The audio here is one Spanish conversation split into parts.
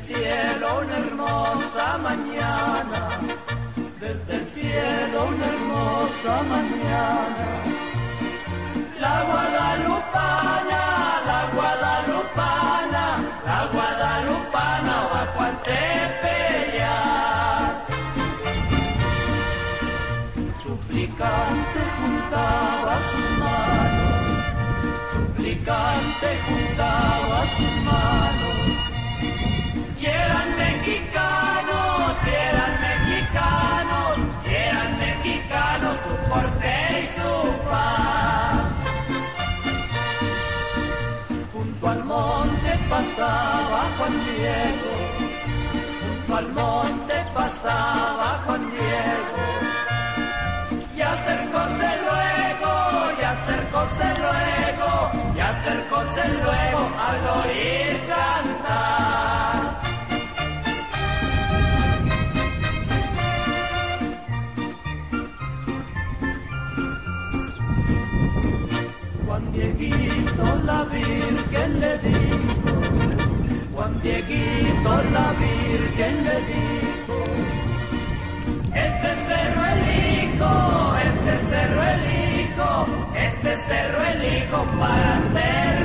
cielo una hermosa mañana, desde el cielo una hermosa mañana. Juan Diego, junto al monte pasaba Juan Diego. Y acercóse luego, y acercóse luego, y acercóse luego al oír cantar. Juan Dieguito, la Virgen le dijo Juan Dieguito la Virgen le dijo, este cerro elijo, este cerro elijo, este cerro elijo para ser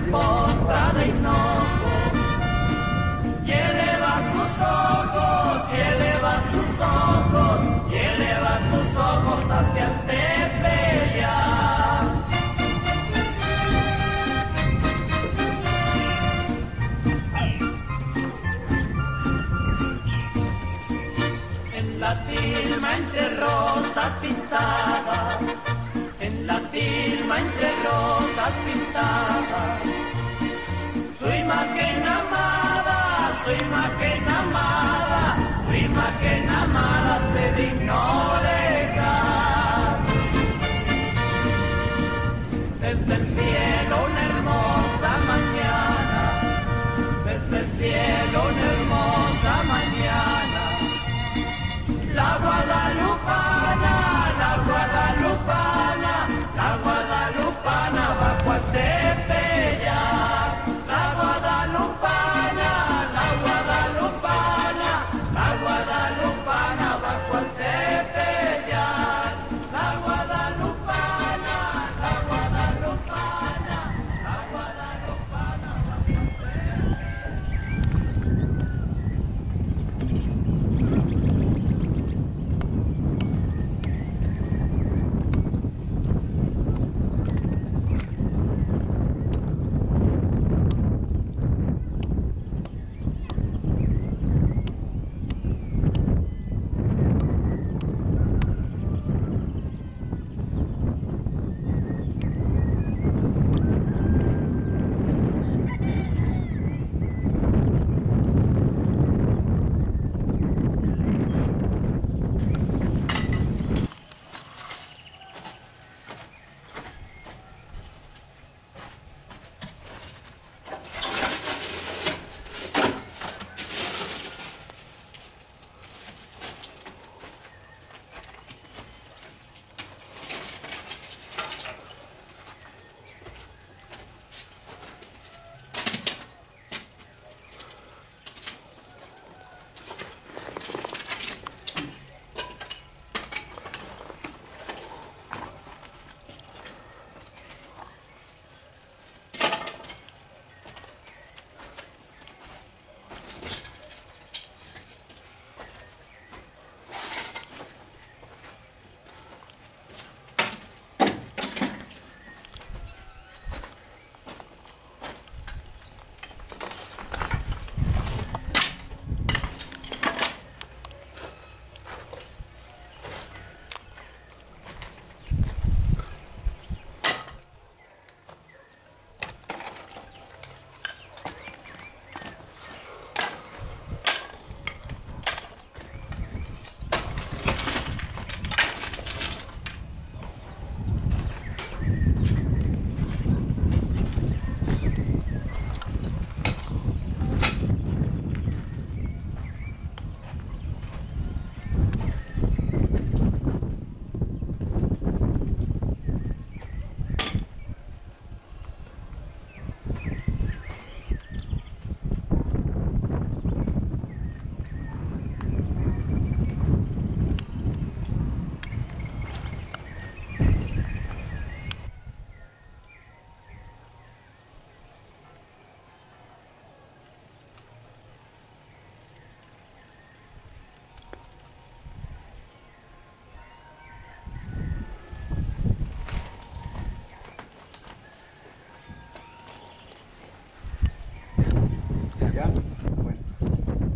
Oh. imagen amada, su imagen amada, su imagen amada se dignó.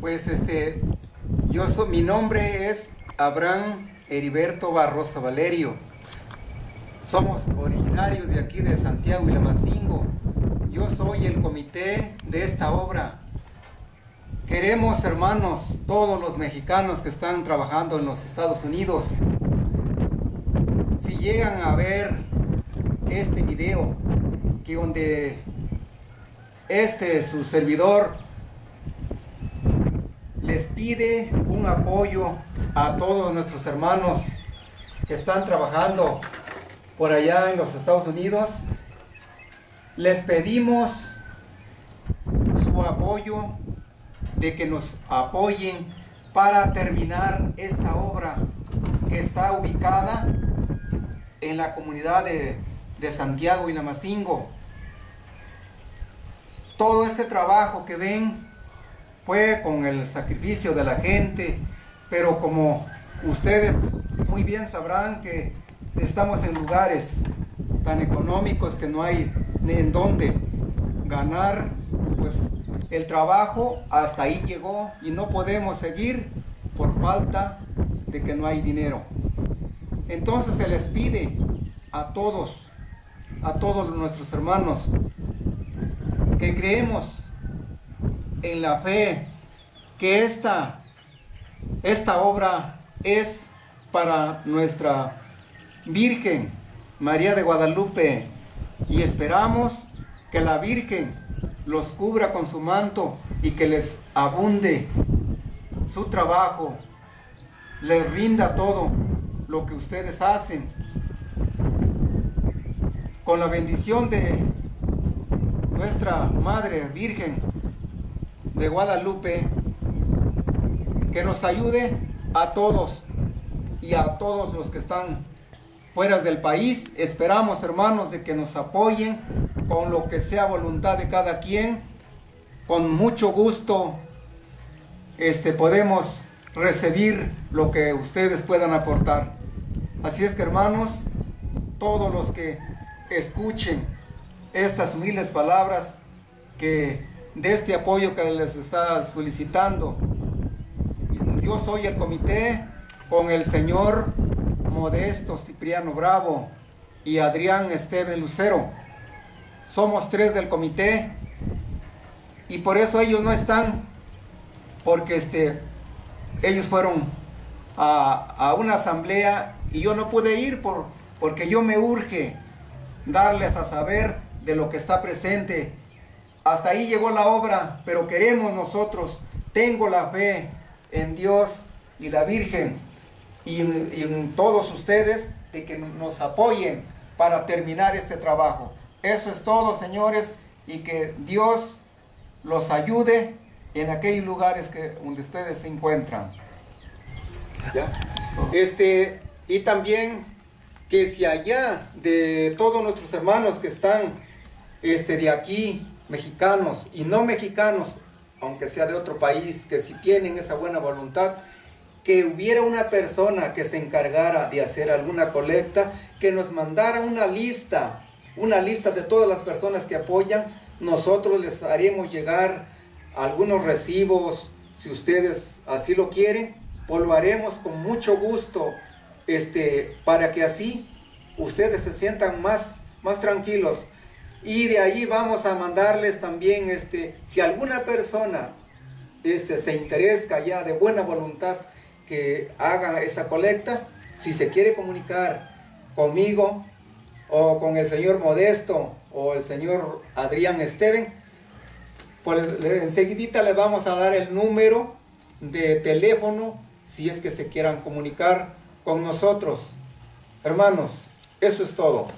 Pues este, yo soy, mi nombre es Abraham Heriberto Barroso Valerio. Somos originarios de aquí de Santiago y Lamacingo. Yo soy el comité de esta obra. Queremos, hermanos, todos los mexicanos que están trabajando en los Estados Unidos, si llegan a ver este video, que donde este su servidor les pide un apoyo a todos nuestros hermanos que están trabajando por allá en los Estados Unidos. Les pedimos su apoyo de que nos apoyen para terminar esta obra que está ubicada en la comunidad de, de Santiago y Namacingo. Todo este trabajo que ven fue con el sacrificio de la gente, pero como ustedes muy bien sabrán que estamos en lugares tan económicos que no hay ni en dónde ganar, pues el trabajo hasta ahí llegó y no podemos seguir por falta de que no hay dinero. Entonces se les pide a todos, a todos nuestros hermanos, que creemos en la fe que esta, esta obra es para nuestra Virgen María de Guadalupe y esperamos que la Virgen los cubra con su manto y que les abunde su trabajo, les rinda todo lo que ustedes hacen. Con la bendición de nuestra Madre Virgen de Guadalupe, que nos ayude a todos y a todos los que están fuera del país. Esperamos, hermanos, de que nos apoyen con lo que sea voluntad de cada quien. Con mucho gusto este, podemos recibir lo que ustedes puedan aportar. Así es que, hermanos, todos los que escuchen estas humildes palabras que de este apoyo que les está solicitando. Yo soy el comité con el señor Modesto Cipriano Bravo y Adrián Esteban Lucero. Somos tres del comité y por eso ellos no están, porque este, ellos fueron a, a una asamblea y yo no pude ir por, porque yo me urge darles a saber de lo que está presente. Hasta ahí llegó la obra, pero queremos nosotros, tengo la fe en Dios y la Virgen y en, todos ustedes de que nos apoyen para terminar este trabajo. Eso es todo, señores, y que Dios los ayude en aquellos lugares que, donde ustedes se encuentran. Este, y también que si allá de todos nuestros hermanos que están este, de aquí, mexicanos y no mexicanos, aunque sea de otro país, que si tienen esa buena voluntad, que hubiera una persona que se encargara de hacer alguna colecta, que nos mandara una lista, una lista de todas las personas que apoyan, nosotros les haremos llegar algunos recibos, si ustedes así lo quieren, pues lo haremos con mucho gusto, este, para que así ustedes se sientan más, más tranquilos y de ahí vamos a mandarles también, este, si alguna persona este, se interesa ya de buena voluntad que haga esa colecta, si se quiere comunicar conmigo o con el señor Modesto o el señor Adrián Esteven, pues enseguida le vamos a dar el número de teléfono si es que se quieran comunicar con nosotros. Hermanos, eso es todo.